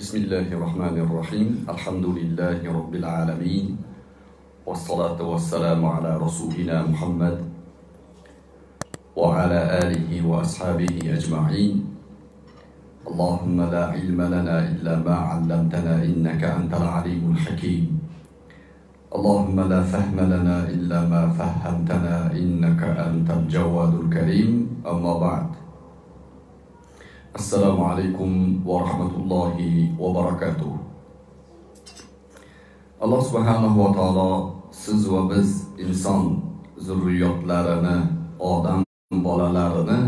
بسم الله الرحمن الرحيم الحمد لله رب العالمين والصلاة والسلام على رسولنا محمد وعلى آله وأصحابه أجمعين اللهم لا علم لنا إلا ما علمتنا إنك أنت العليم الحكيم اللهم لا فهم لنا إلا ما فهمتنا إنك أنت الجواد الكريم أما بعد assalomu alaykum va rahmatullohi va barakatuh. Alloh subhanahu va taolo siz va biz inson zurriyotlarini odam bolalarini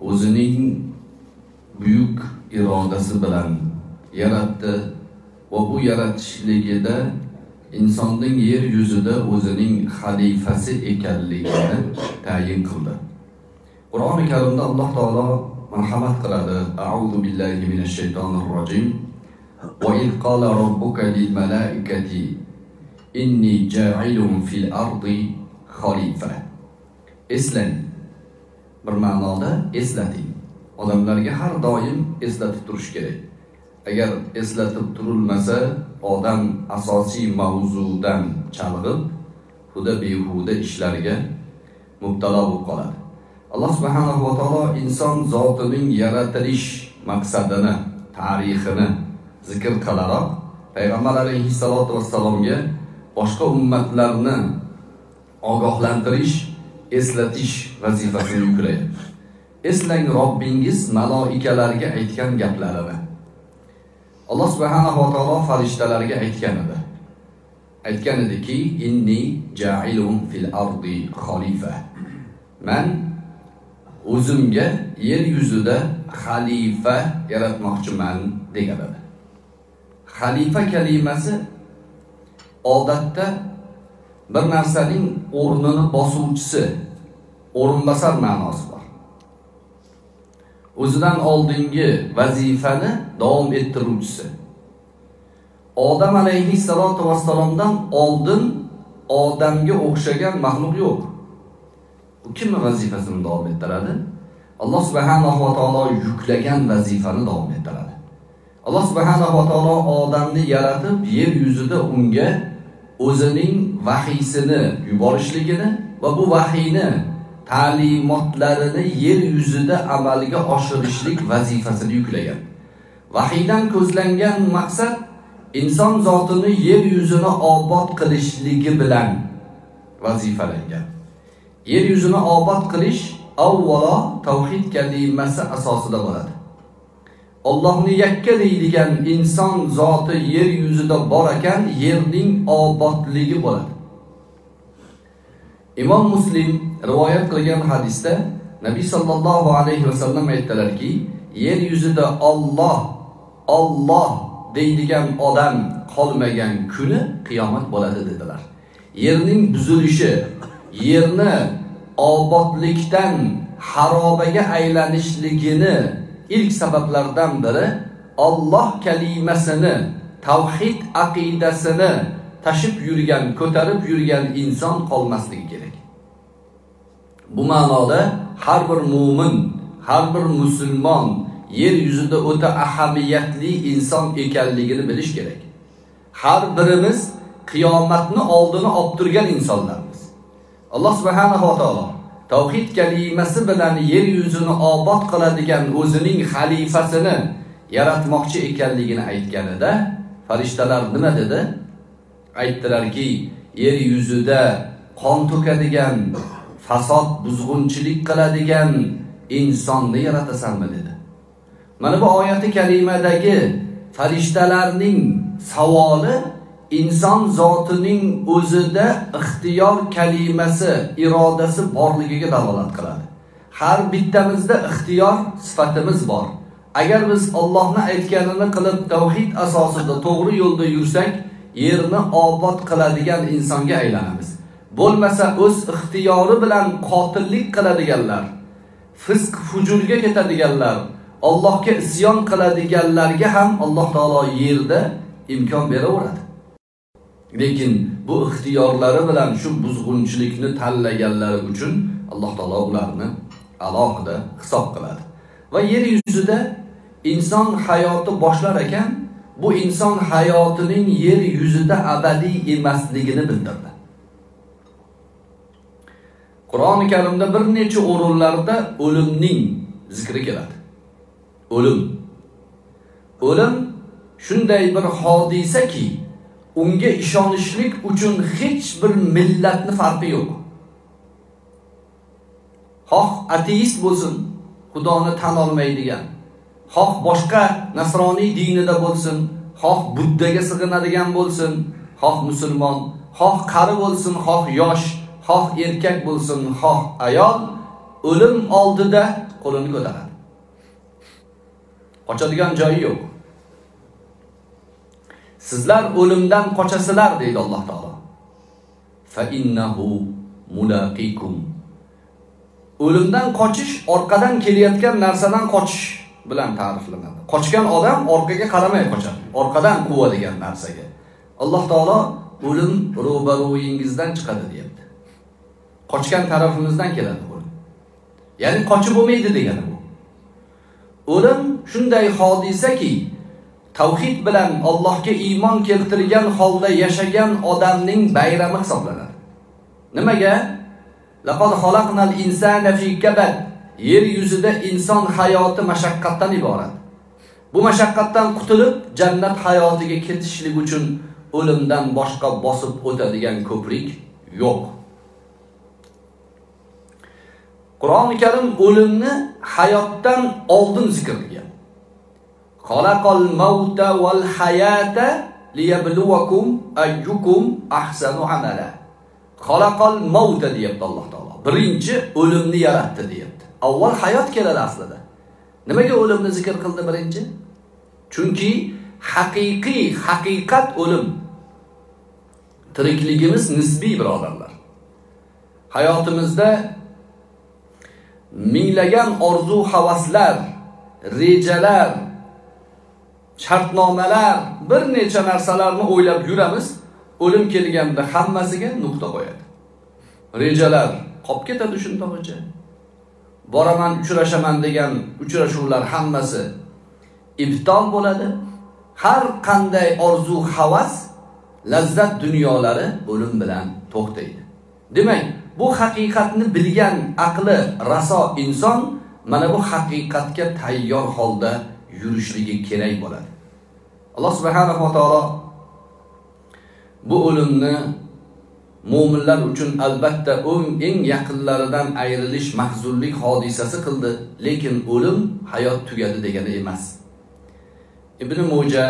o'zining buyuk irodasi bilan yaratdi va bu yaratishligida insonning yer yuzida o'zining xalifasi ekanligini tayin qildi. Qur'oni karimda alloh taolo marhamat qiladi. Auzu billahi minash shaytonir rojim va iz qala robbuka lil malaikati inni ja'ilun fil ardi xalifa eslang. Bir ma'noda eslating. Odamlarga har doim eslatib turish kerak. Agar eslatib turilmasa odam asosiy mavzudan chalg'ib huda behuda ishlarga mubtalo bo'lib qoladi. Alloh subhanahu va taolo inson zotining yaratilish maqsadini tarixini zikr qilaroq. Payg'ambar alayhissalotu vassalomga boshqa ummatlarni ogohlantirish eslatish vazifasini yuklaydi eslang robbingiz maloikalarga aytgan gaplarini. Alloh subhanahu va taolo farishtalarga aytgan edi. Aytgan ediki inni jailun fil ardi xolifa man o'zimga yer yuzida xalifa yaratmoqchiman degan edi xalifa kalimasi odatda bir narsaning o'rnini bosuvchisi o'rinbosar ma'nosi bor. O'zidan oldingi vazifani davom ettiruvchisi. Odam alayhissalotu vassalomdan oldin odamga o'xshagan maxluq yo'q. Bu kimni vazifasini davom ettiradi? Alloh subhanahu va taolo yuklagan vazifani davom ettiradi. Alloh subhanahu va taolo odamni yaratib yer yuzida unga o'zining vahiysini yuborishligini va bu vahiyni ta'limotlarini yer yuzida amalga oshirishlik vazifasini yuklagan. Vahiydan ko'zlangan maqsad inson zotini yer yuzini obod qilishligi bilan vazifalangan. Yer yuzini obod qilish avvalo tavhid kalimasi asosida bo'ladi. Allohni yakka deydigan inson zoti yer yuzida bor ekan yerning obodligi bo'ladi. Imom muslim rivoyat qilgan hadisda nabiy sollallohu alayhi vasallam aytdilarki yer yuzida Alloh Alloh deydigan odam qolmagan kuni qiyomat bo'ladi dedilar. Yerning buzilishi yerni obodlikdan harobaga aylanishligini ilk sabablardan biri Alloh kalimasini tavhid aqidasini tashib yurgan ko'tarib yurgan inson qolmasligi kerak. Bu ma'noda har bir mo'min har bir musulmon yer yuzida o'ta ahamiyatli inson ekanligini bilish kerak. Har birimiz qiyomatni oldini olib turgan insonlarmiz. Alloh subhanava taolo tavhid kalimasi bilan yer yuzini obod qiladigan o'zining xalifasini yaratmoqchi ekanligini aytganida farishtalar nima dedi? Aytdilarki yer yuzida qon to'kadigan fasod buzg'unchilik qiladigan insonni yaratasanmi dedi. Mana bu oyati kalimadagi farishtalarning savoli inson zotining o'zida ixtiyor kalimasi irodasi borligiga dalolat qiladi. Har bittamizda ixtiyor sifatimiz bor. Agar biz Allohni aytganini qilib tavhid asosida to'g'ri yo'lda yursak yerni obod qiladigan insonga aylanamiz. Bo'lmasa o'z ixtiyori bilan qotillik qiladiganlar fisq fujurga ketadiganlar Allohga isyon qiladiganlarga ham Alloh taolo yerda imkon beraveradi. Lekin bu ixtiyorlari bilan shu buzg'unchilikni tanlaganlari uchun alloh taolo ularni alohida hisob qiladi. Va yer yuzida inson hayoti boshlar ekan bu inson hayotining yer yuzida abadiy emasligini bildirdi. Qur'oni karimda bir necha o'rinlarda o'limning zikri keladi. O'lim. O'lim shunday bir hodisaki unga ishonishlik uchun hech bir millatni farqi yo'q. Xoh ateist bo'lsin xudoni tan olmaydigan xoh boshqa nasroniy dinida bo'lsin xoh buddaga sig'inadigan bo'lsin xoh musulmon xoh qari bo'lsin xoh yosh xoh erkak bo'lsin xoh ayol o'lim oldida qo'lini ko'taradi. Qochadigan joyi yo'q. Sizlar o'limdan qochasizlar deydi alloh taolo. Fa innahu mulaqikum. O'limdan qochish orqadan kelayotgan narsadan qochish bilan ta'riflanadi. Qochgan odam orqaga qaramay qochadi. Orqadan quvadigan narsaga. Alloh taolo o'lim ro'baro'yingizdan chiqadi deyapti. Qochgan tarafimizdan keladi o'lim. Ya'ni qochib bo'lmaydi degani bu. O'lim shunday hodisaki tavhid bilan allohga iymon keltirgan holda yashagan odamning bayrami hisoblanadi. Nimaga? Laqad xalaqnal insana fi kabad. Yer yuzida inson hayoti mashaqqatdan iborat. Bu mashaqqatdan qutulib jannat hayotiga ketishlik uchun o'limdan boshqa bosib o'tadigan ko'prik yo'q. Qur'oni karim o'limni hayotdan oldin zikr qilgan xalaqal mauta val hayata liyabluwakum ayyukum ahsanu amala. Xalaqal mauta deyapti alloh taolo. Birinchi o'limni yaratdi deyapti. Avval hayot keladi aslida. Nimaga o'limni zikr qildi birinchi? Chunki haqiqiy haqiqat o'lim. Tirikligimiz nisbiy birodarlar. Hayotimizda minglagan orzu havaslar rejalar shartnomalar bir necha narsalarni o'ylab yuramiz o'lim kelganda hammasiga nuqta qo'yadi. Rejalar qolib ketadi shundog'icha boraman uchrashaman degan uchrashuvlar hammasi ibtol bo'ladi. Har qanday orzu havas lazzat dunyolari o'lim bilan to'xtaydi. Demak bu haqiqatni bilgan aqli raso inson mana bu haqiqatga tayyor holda yurishligi kerak bo'ladi. Alloh subhanahu va taolo bu o'limni mo'minlar uchun albatta eng yaqinlaridan ayrilish mahzunlik hodisasi qildi lekin o'lim hayot tugadi degani emas. Ibn mo'ja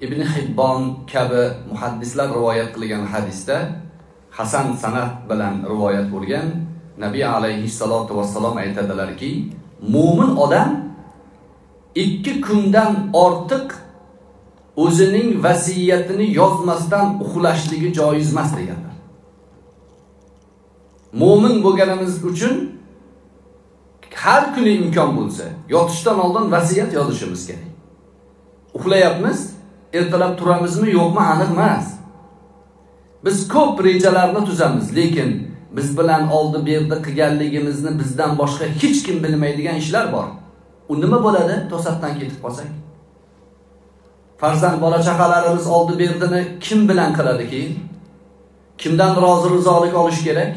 ibn hibbon kabi muhaddislar rivoyat qilgan hadisda hasan sanat bilan rivoyat bo'lgan nabiy alayhissalotu vassalom aytadilarki mo'min odam ikki kundan ortiq o'zining vasiyatini yozmasdan uxlashligi joiz emas deganlar. Mo'min bo'lganimiz uchun har kuni imkon bo'lsa yotishdan oldin vasiyat yozishimiz kerak. Uxlayapmiz ertalab turamizmi yo'qmi aniq emas. Biz ko'p rejalarni tuzamiz lekin biz bilan oldi berdi qilganligimizni bizdan boshqa hech kim bilmaydigan ishlar bor. U nima bo'ladi? To'satdan ketib qolsak farzand bola chaqalarimiz oldi berdini kim bilan qiladi keyin? Kimdan rozi rizolik olish kerak?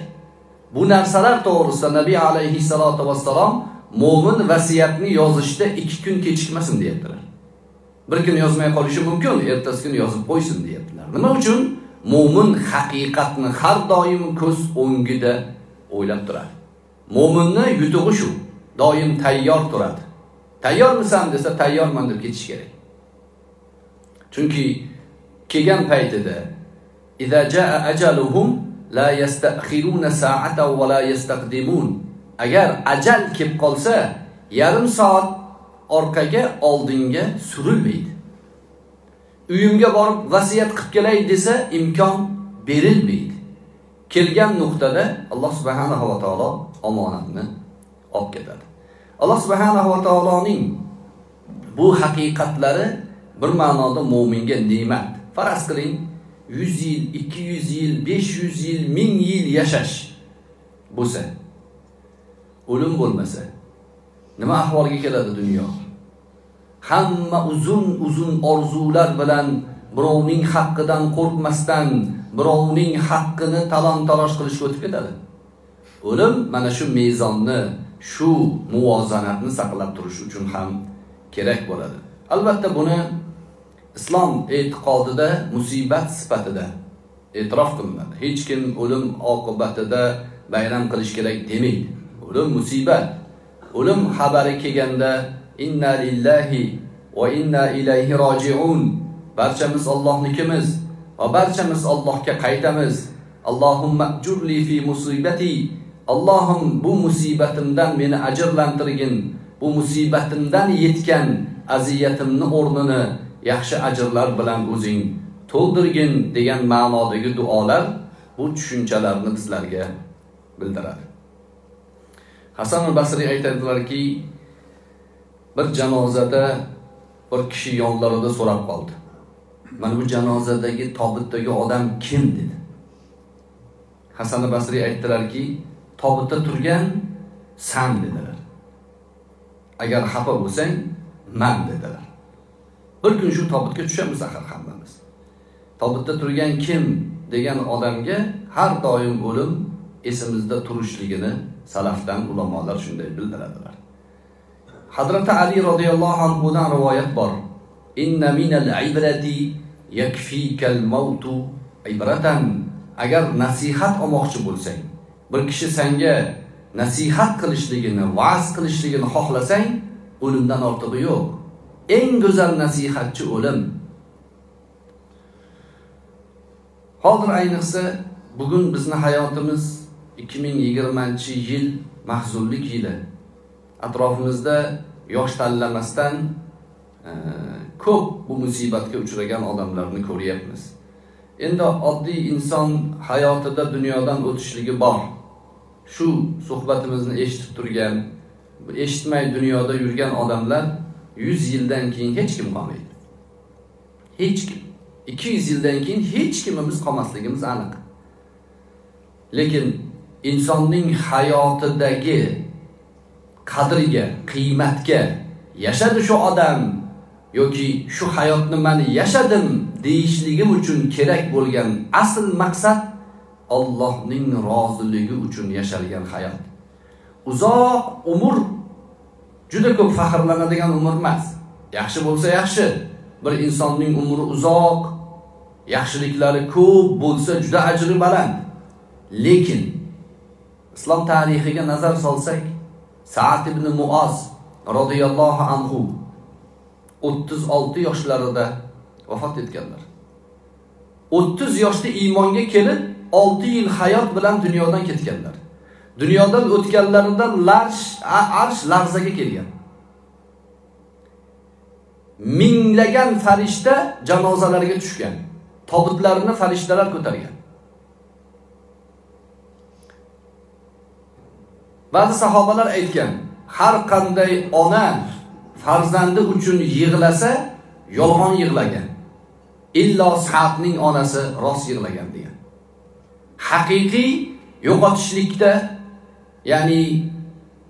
Bu narsalar to'g'risida nabiy alayhissalotu vassalom mo'min vasiyatni yozishda ikki kun kechikmasin deyaptilar. Bir kun yozmay qolishi mumkin ertasi kuni yozib qo'ysin deyaptilar. Nima uchun? Mo'min haqiqatni har doim ko'z o'ngida o'ylab turadi. Mo'minni yutug'i shu doim tayyor turadi. Tayyormisan desa tayyorman deb ketish kerak. Chunki kelgan paytida idza jaa ajaluhum la yastakhiruna sa'atan va la yastaqdimun. Agar ajal kelib qolsa yarim soat orqaga oldinga surilmaydi. Uyimga borib vasiyat qilib kelay desa imkon berilmaydi. Kelgan nuqtada alloh subhanahu va taolo omonatni olib ketadi. Alloh subhanahu va taoloning bu haqiqatlari bir ma'noda mo'minga ne'mat. Faraz qiling 100 yil 200 yil 500 yil 1000 yil yashash bo'lsa o'lim bo'lmasa nima ahvolga keladi dunyo? Hamma uzun uzun orzular bilan birovning haqqidan qo'rqmasdan birovning haqqini talon taroj qilishga o'tib ketadi. O'lim mana shu mezonni shu muvozanatni saqlab turish uchun ham kerak bo'ladi. Albatta buni islom e'tiqodida musibat sifatida e'tirof qilinadi. Hech kim o'lim oqibatida bayram qilish kerak demaydi. O'lim musibat. O'lim xabari kelganda inna lillahi va inna ilayhi rojiun. Barchamiz Allohnikimiz va barchamiz Allohga qaytamiz. Allohumma jurli fi musibati Allohim bu musibatimdan meni ajrlantirgin. Bu musibatimdan yetgan aziyatimni o'rnini yaxshi ajrlar bilan o'zing to'ldirgin degan ma'nodagi duolar bu tushunchalarni bizlarga bildiradi. Hasan basriy aytadilarki bir janozada bir kishi yonlarida so'rab qoldi. Mana bu janozadagi tobutdagi odam kim? dedi. Hasan basriy aytdilarki tobutda turgan san dedilar. Agar xafa bo'lsang man dedilar. Bir kun shu tobutga tushamiz axir hammamiz. Tobutda turgan kim degan odamga har doim o'lim esimizda turishligini salafdan ulamolar shunday bildiradilar. Hazrati ali roziyallohu anhudan rivoyat bor. Inna minal ibrati yakfikal mautu ibratan. Agar nasihat olmoqchi bo'lsang bir kishi senga nasihat qilishligini va'z qilishligini xohlasang o'limdan ortig'i yo'q. Eng go'zal nasihatchi o'lim. Hozir ayniqsa bugun bizni hayotimiz 2020 yil mahzunlik yili. Atrofimizda yosh tanlamasdan e, ko'p bu musibatga uchragan odamlarni ko'ryapmiz. Endi oddiy inson hayotida dunyodan o'tishligi bor. Shu suhbatimizni eshitib turgan eshitmay dunyoda yurgan odamlar 100 yildan keyin hech kim qolmaydi. Hech kim. 200 yildan keyin hech kimimiz qolmasligimiz aniq. Lekin insonning hayotidagi qadriga qiymatga yashadi shu odam yoki shu hayotni man yashadim deyishligim uchun kerak bo'lgan asl maqsad Allohning roziligi uchun yashalgan hayot. Uzoq umr juda ko'p faxrlanadigan umr emas. Yaxshi bo'lsa yaxshi. Bir insonning umri uzoq yaxshiliklari ko'p bo'lsa juda ajri baland. Lekin islom tarixiga nazar solsak Sa'd ibn Muoz radhiyallohu anhu 36 yoshlarida vafot etganlar. 30 yoshda iymonga kelib, 6 yil hayot bilan dunyodan ketganlar. Dunyodan o'tganlarida larsh arsh larzaga kelgan. Minglagan farishta janozalariga tushgan. Tobutlarini farishtalar ko'targan. Ba'zi sahobalar aytgan, har qanday ona farzandi uchun yig'lasa, yolg'on yig'lagan. Illo Sa'dning onasi rost yig'lagan degan. Haqiqiy yo'qotishlikda, ya'ni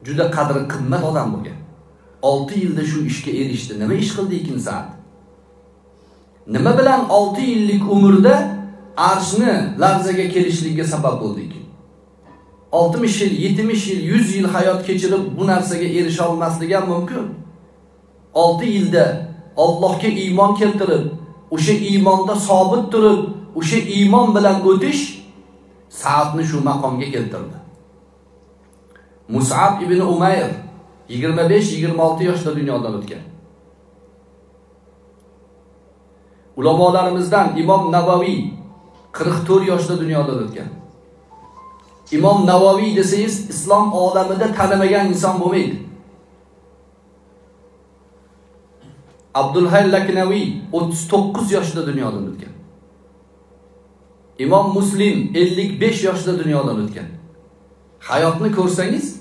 juda qadri qimmat odam bo'lgan. 6 yilda shu ishga erishdi. Nima ish qildi ekan Sa'd? Nima bilan 6 yillik umrda arshni larzaga kelishligiga sabab bo'ldi ekan? 60 yil, 70 yil, 100 yil hayot kechirib bu narsaga erisha olmasligi ham mumkin. 6 yilda Allohga iymon keltirib, o'sha iymonda sobit turib, o'sha iymon bilan o'tish Sa'dni shu maqomga keltirdi. Mus'ab ibn Umayr 25-26 yoshda dunyodan o'tgan. Ulamolarimizdan Imom Navoiy 44 yoshda dunyodan o'tgan. Imom Navoiy desangiz islom olamida tanimagan inson bo'lmaydi. Abdulhay Laknaviy 39 yoshda dunyodan o'tgan. Imom Muslim 55 yoshda dunyodan o'tgan. Hayotni ko'rsangiz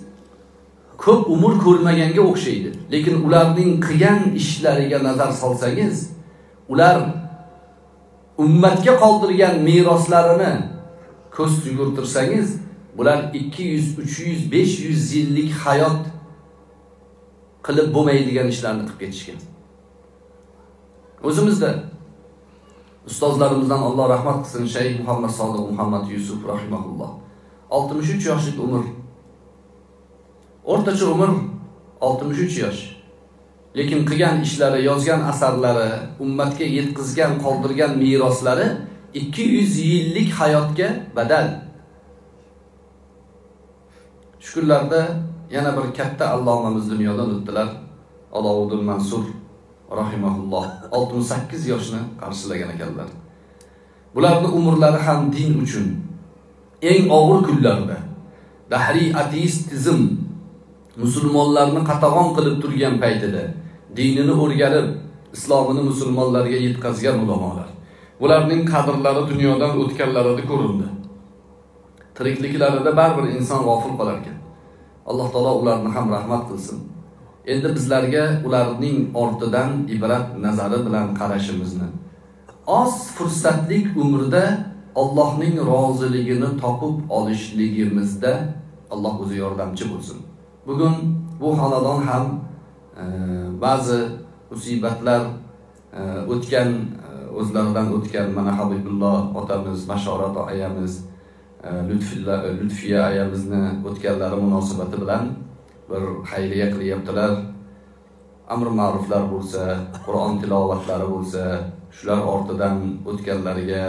ko'p umr ko'rmaganga o'xshaydi. Lekin ularning qilgan ishlariga nazar solsangiz, ular ummatga qoldirgan meroslarini ko'z yugurtirsangiz, bular 200, 300, 500 yillik hayot qilib bo'lmaydigan ishlarni qilib ketishgan. o'zimizda ustozlarimizdan alloh rahmat qilsin. Shayx muhammad sodiq muhammad yusuf rahimahulloh. Oltmish uch yoshlik umr. O'rtacha umr oltmish uch yosh. Lekin qilgan ishlari yozgan asarlari ummatga yetkazgan qoldirgan meroslari ikki yuz yillik hayotga badal. Shu kunlarda yana bir katta allomamiz dunyodan o'tdilar. Alovuddin mansur. Rahimahulloh. Oltmish sakkiz yoshni qarshilagan ekanlar. Bularni umrlari ham din uchun eng og'ir kunlarda dahriy ateistizm musulmonlarni qatag'on qilib turgan paytida dinini o'rganib islomini musulmonlarga yetkazgan ulamolar. Ularning qadrlari dunyodan o'tganlarida ko'rildi tirikliklarida baribir inson g'ofil qolar ekan. Alloh taolo ularni ham rahmat qilsin. Endi bizlarga ularning ortidan ibrat nazari bilan qarashimizni oz fursatlik umrda Allohning roziligini topib olishligimizda Alloh o'zi yordamchi bo'lsin. Bugun bu xonadon ham e, ba'zi musibatlar e, o'tgan e, o'zlaridan o'tgan mana Habibulloh otamiz, Mashorat ayamiz, e, Lutfiya ayamizni o'tganlari munosabati bilan bir xayriya qilyaptilar. Amr ma'ruflar bo'lsa, Qur'on tilovatlari bo'lsa, shular ortidan o'tganlariga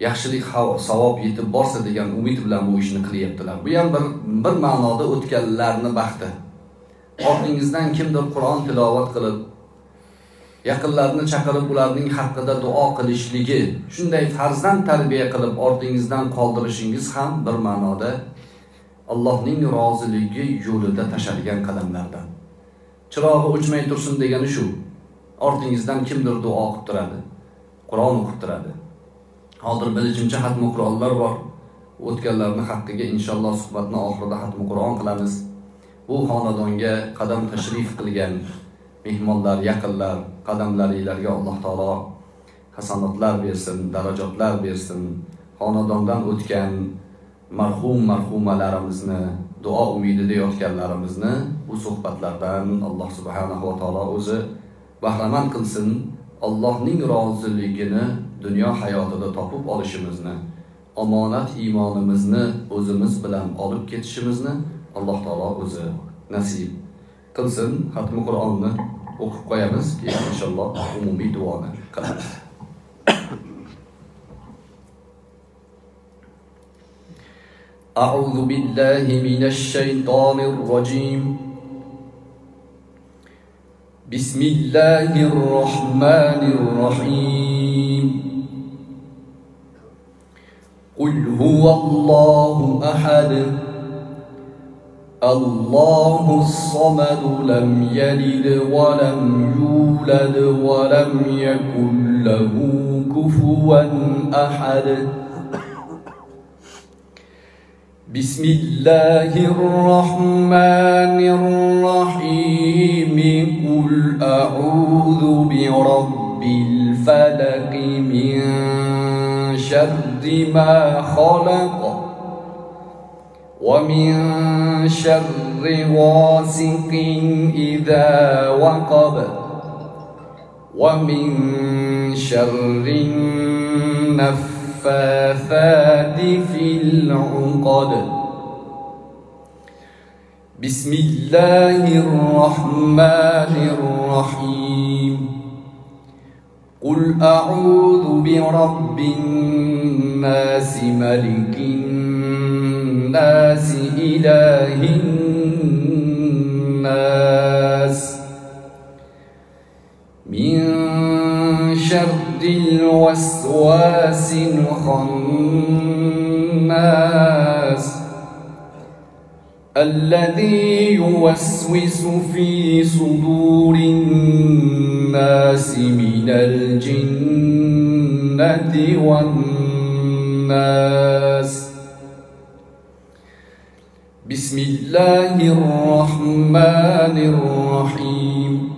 yaxshilik savob yetib borsa degan umid bilan bu ishni qilyaptilar bu ham bir bir ma'noda o'tganlarni baxti ortingizdan kimdir qur'on tilovat qilib yaqinlarini chaqirib ularning haqqida duo qilishligi shunday farzand tarbiya qilib ortingizdan qoldirishingiz ham bir ma'noda allohning roziligi yo'lida tashalgan qadamlardan. Chirog'i o'chmay tursin degani shu. Ortingizdan kimdir duo qilib turadi qur'on o'qib turadi. Hozir bilishimcha hatmi qur'onlar bor. O'tganlarni haqqiga inshaalloh suhbatni oxirida hatmi qur'on qilamiz. Bu xonadonga qadam tashrif qilgan mehmonlar yaqinlar qadamlaringlarga alloh taolo hasanotlar bersin darajotlar bersin. Xonadondan o'tgan marhum marhumalarimizni duo umidida yotganlarimizni bu suhbatlardan alloh subhanahu va taolo o'zi bahramand qilsin. Allohning roziligini dunyo hayotida topib olishimizni omonat iymonimizni o'zimiz bilan olib ketishimizni alloh taolo o'zi nasib qilsin. Xatmi qur'onni o'qib qo'yamiz keyin inshaalloh umumiy duoni qilamiz. أعوذ بالله من الشيطان الرجيم. بسم الله الرحمن الرحيم. قل هو الله أحد. الله الصمد لم يلد ولم يولد ولم يكن له كفوا أحد. بسم الله الرحمن الرحيم قل أعوذ برب الفلق من شر ما خلق ومن شر غاسق إذا وقب ومن شر النفاثات في العقد. بسم الله الرحمن الرحيم. قل أعوذ برب الناس ملك الناس إله الناس. شر الوسواس الخناس الذي يوسوس في صدور الناس من الجنة والناس. بسم الله الرحمن الرحيم.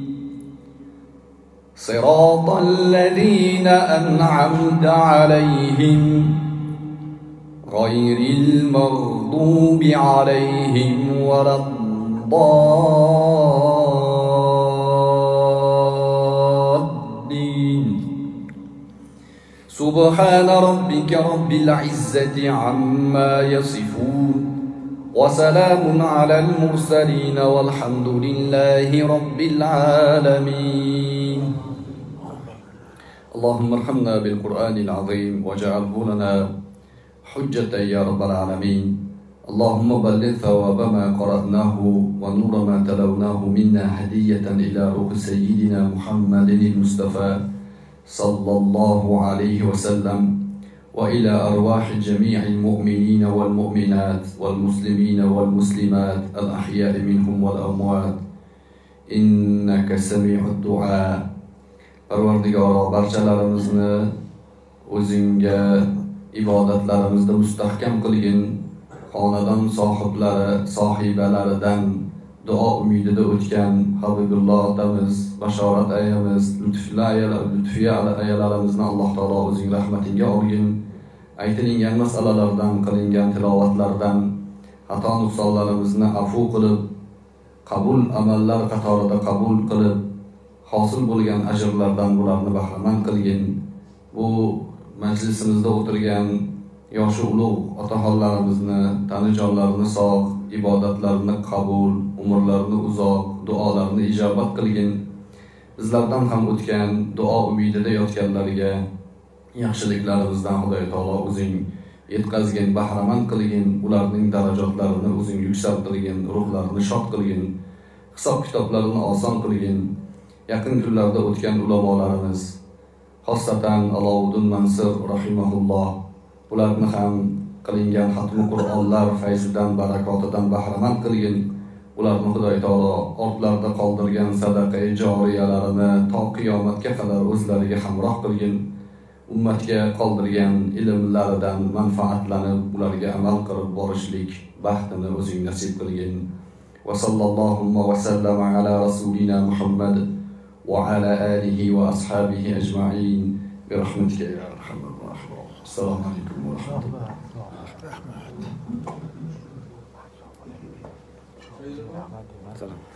صراط الذين أنعمت عليهم غير المغضوب عليهم ولا الضالين. سبحان ربك رب العزة عما يصفون وسلام على المرسلين والحمد لله رب العالمين. اللهم ارحمنا بالقرآن العظيم واجعله لنا حجة يا رب العالمين. اللهم بلغ ثواب ما قرأناه ونور ما تلوناه منا هدية إلى روح سيدنا محمد المصطفى صلى الله عليه وسلم. وإلى أرواح جميع المؤمنين والمؤمنات والمسلمين والمسلمات الأحياء منهم والأموات. إنك سميع الدعاء. Parvardigoro barchalarimizni o'zingga ibodatlarimizda mustahkam qilgin. Xonadon sohiblari sohibalaridan duo umidida o'tgan habibulloh otamiz bashorat ayamiz lutfiya ayalarimizni alloh taolo o'zing rahmatingga olgin. Aytilingan masalalardan qilingan tilovatlardan xato nuqsonlarimizni afu qilib qabul amallar qatorida qabul qilib hosil bo'lgan ajrlardan bularni bahramand qilgin. Bu majlisimizda o'tirgan yoshi ulug' otaxonlarimizni tanijonlarini sog' ibodatlarini qabul umrlarini uzoq duolarini ijobat qilgin. Bizlardan ham o'tgan duo umidida yotganlarga yaxshiliklarimizdan xudoy taolo o'zing yetkazgin bahramand qilgin ularning darajotlarini o'zing yuksaltirgin ruhlarini shod qilgin hisob kitoblarini oson qilgin. yaqin kunlarda o'tgan ulamolarimiz xosatan aloviddin mansur rahimaulloh ularni ham qilingan xatmi qur'onlar fayzidan barakotidan bahramand qilgin. Ularni xudoy taolo ortlarida qoldirgan sadaqai joriyalarini to qiyomatga qadar o'zlariga hamroh qilgin. Ummatga qoldirgan ilmlaridan manfaatlanib ularga amal qilib borishlik baxtini o'zing nasib qilgin. Va sallallohu va sallama ala rasulina muhammad. وعلى آله وأصحابه أجمعين. برحمتك يا أرحم الراحمين. السلام عليكم ورحمة الله. Salam.